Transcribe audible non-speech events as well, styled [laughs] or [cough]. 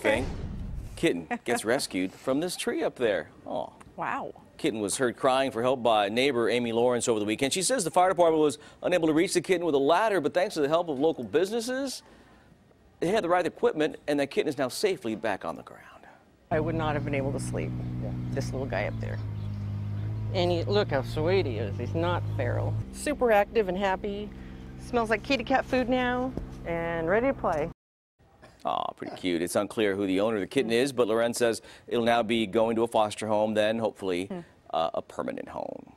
thing. Kitten gets [laughs] rescued from this tree up there. Oh. Wow. Kitten was heard crying for help by neighbor Amy Lawrence over the weekend. She says the fire department was unable to reach the kitten with a ladder, but thanks to the help of local businesses, they had the right equipment, and that kitten is now safely back on the ground. I would not have been able to sleep. This little guy up there. And he, look how sweet he is. He's not feral. Super active and happy. Smells like kitty cat food now and ready to play. Aw, pretty cute. It's unclear who the owner of the kitten is, but Loren says it'll now be going to a foster home, then hopefully uh, a permanent home.